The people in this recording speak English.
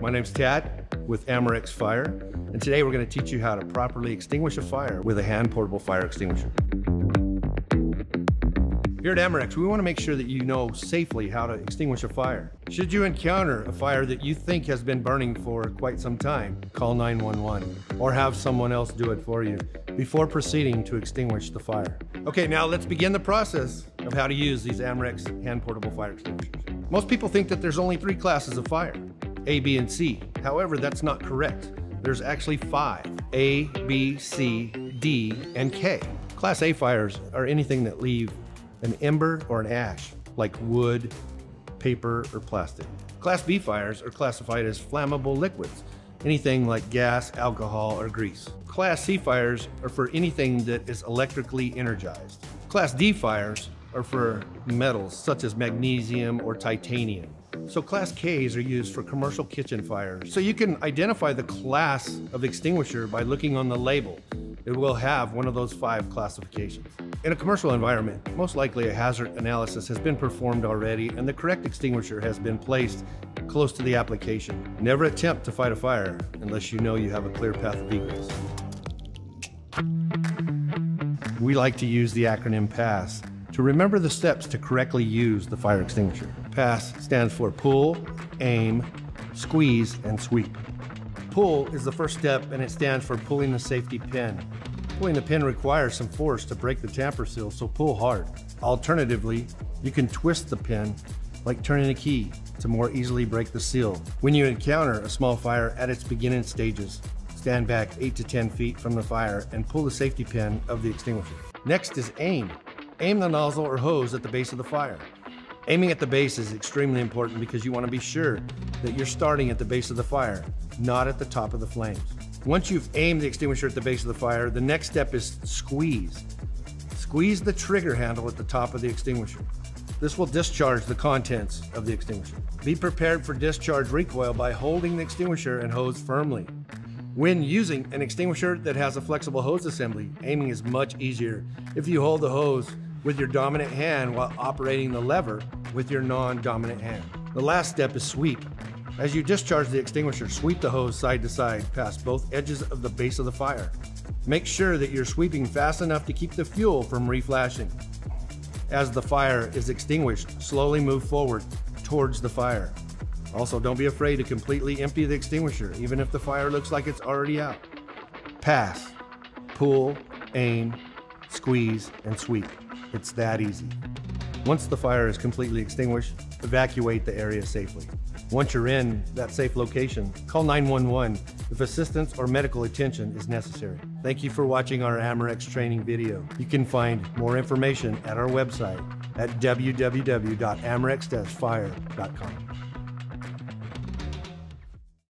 My name's Tad with Amerex Fire, and today we're going to teach you how to properly extinguish a fire with a hand portable fire extinguisher. Here at Amerex, we want to make sure that you know safely how to extinguish a fire. Should you encounter a fire that you think has been burning for quite some time, call 911 or have someone else do it for you before proceeding to extinguish the fire. Okay, now let's begin the process of how to use these Amerex hand portable fire extinguishers. Most people think that there's only three classes of fire, A, B, and C. However, that's not correct. There's actually five, A, B, C, D, and K. Class A fires are anything that leave an ember or an ash, like wood, paper, or plastic. Class B fires are classified as flammable liquids, anything like gas, alcohol, or grease. Class C fires are for anything that is electrically energized. Class D fires are for metals such as magnesium or titanium. So class Ks are used for commercial kitchen fires. So you can identify the class of extinguisher by looking on the label. It will have one of those five classifications. In a commercial environment, most likely a hazard analysis has been performed already and the correct extinguisher has been placed close to the application. Never attempt to fight a fire unless you know you have a clear path of egress. We like to use the acronym PASS to remember the steps to correctly use the fire extinguisher. PASS stands for pull, aim, squeeze, and sweep. Pull is the first step and it stands for pulling the safety pin. Pulling the pin requires some force to break the tamper seal, so pull hard. Alternatively, you can twist the pin like turning a key to more easily break the seal. When you encounter a small fire at its beginning stages, stand back 8 to 10 feet from the fire and pull the safety pin of the extinguisher. Next is aim. Aim the nozzle or hose at the base of the fire. Aiming at the base is extremely important because you want to be sure that you're starting at the base of the fire, not at the top of the flames. Once you've aimed the extinguisher at the base of the fire, the next step is squeeze. Squeeze the trigger handle at the top of the extinguisher. This will discharge the contents of the extinguisher. Be prepared for discharge recoil by holding the extinguisher and hose firmly. When using an extinguisher that has a flexible hose assembly, aiming is much easier if you hold the hose with your dominant hand while operating the lever with your non-dominant hand. The last step is sweep. As you discharge the extinguisher, sweep the hose side to side past both edges of the base of the fire. Make sure that you're sweeping fast enough to keep the fuel from reflashing. As the fire is extinguished, slowly move forward towards the fire. Also, don't be afraid to completely empty the extinguisher, even if the fire looks like it's already out. Pass, pull, aim, squeeze, and sweep. It's that easy. Once the fire is completely extinguished, evacuate the area safely. Once you're in that safe location, call 911 if assistance or medical attention is necessary. Thank you for watching our Amerex training video. You can find more information at our website at www.amerex-fire.com.